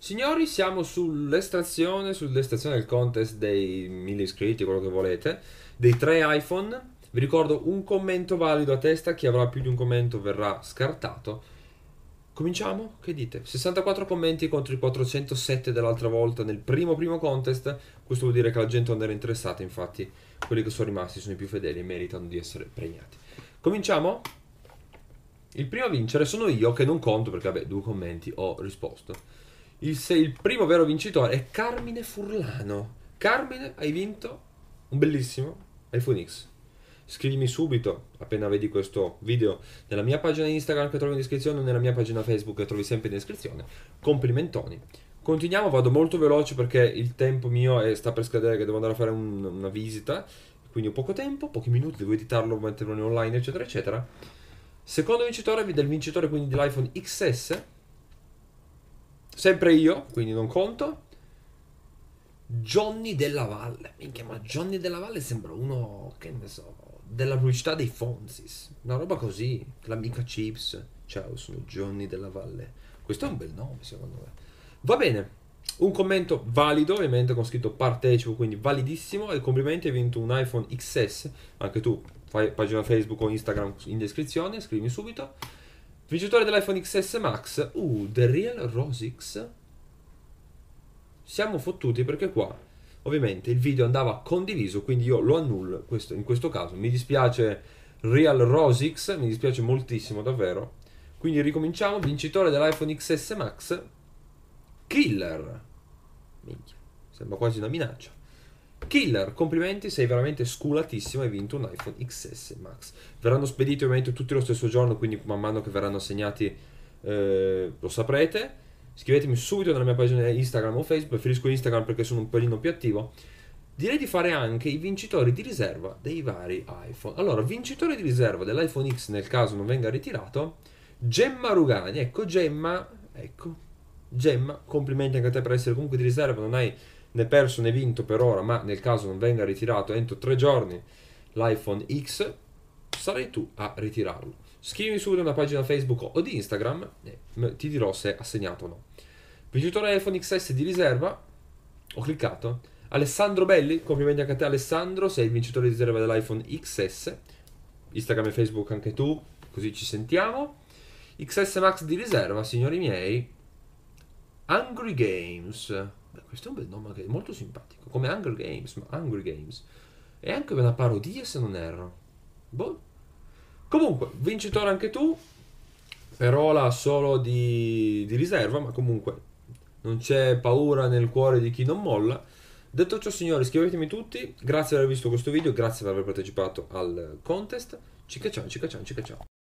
Signori, siamo sull'estrazione, sull'estrazione del contest dei 1000 iscritti, quello che volete, dei tre iPhone. Vi ricordo un commento valido a testa, chi avrà più di un commento verrà scartato. Cominciamo? Che dite? 64 commenti contro i 407 dell'altra volta nel primo primo contest. Questo vuol dire che la gente non era interessata, infatti quelli che sono rimasti sono i più fedeli e meritano di essere premiati. Cominciamo? Il primo a vincere sono io, che non conto perché, vabbè, due commenti ho risposto. Il, il primo vero vincitore è Carmine Furlano. Carmine, hai vinto un bellissimo iPhone X. Scrivimi subito, appena vedi questo video, nella mia pagina Instagram che trovi in descrizione o nella mia pagina Facebook che trovi sempre in descrizione. Complimentoni. Continuiamo, vado molto veloce perché il tempo mio è, sta per scadere, che devo andare a fare un, una visita, quindi ho poco tempo, pochi minuti, devo editarlo, metterlo in online, eccetera, eccetera. Secondo vincitore del vincitore quindi dell'iPhone XS Sempre io, quindi non conto. Johnny della Valle. Minchia, ma Johnny della Valle sembra uno, che ne so, della pubblicità dei Fonzis. Una roba così. L'amica Chips. Ciao, sono Johnny della Valle. Questo è un bel nome, secondo me. Va bene. Un commento valido, ovviamente con scritto partecipo, quindi validissimo. E complimenti, hai vinto un iPhone XS. Anche tu, fai pagina Facebook o Instagram in descrizione, scrivimi subito. Vincitore dell'iPhone XS Max. Uh, The Real Rosix. Siamo fottuti perché qua, ovviamente, il video andava condiviso, quindi io lo annullo questo, in questo caso. Mi dispiace Real Rosix, mi dispiace moltissimo davvero. Quindi ricominciamo. Vincitore dell'iPhone XS Max. Killer. Minchia, sembra quasi una minaccia. Killer, complimenti, sei veramente sculatissimo, hai vinto un iPhone XS Max. Verranno spediti ovviamente tutti lo stesso giorno, quindi man mano che verranno assegnati eh, lo saprete. Scrivetemi subito nella mia pagina Instagram o Facebook, preferisco Instagram perché sono un pelino più attivo. Direi di fare anche i vincitori di riserva dei vari iPhone. Allora, vincitore di riserva dell'iPhone X nel caso non venga ritirato, Gemma Rugani. Ecco Gemma, ecco, Gemma, complimenti anche a te per essere comunque di riserva, non hai né perso né vinto per ora, ma nel caso non venga ritirato entro tre giorni l'iPhone X, sarai tu a ritirarlo. Scrivimi subito una pagina Facebook o di Instagram e ti dirò se è assegnato o no. Vincitore iPhone XS di riserva, ho cliccato. Alessandro Belli, complimenti anche a te Alessandro, sei il vincitore di riserva dell'iPhone XS. Instagram e Facebook anche tu, così ci sentiamo. XS Max di riserva, signori miei. Hungry Games. Beh, questo è un bel nome che è molto simpatico, come Hunger Games, ma Hungry Games. È anche una parodia se non erro. Boh. Comunque, vincitore anche tu, per ora solo di, di riserva, ma comunque non c'è paura nel cuore di chi non molla. Detto ciò, signori, iscrivetemi tutti. Grazie per aver visto questo video, grazie per aver partecipato al contest. Cica ciao, cica ciao, cica ciao.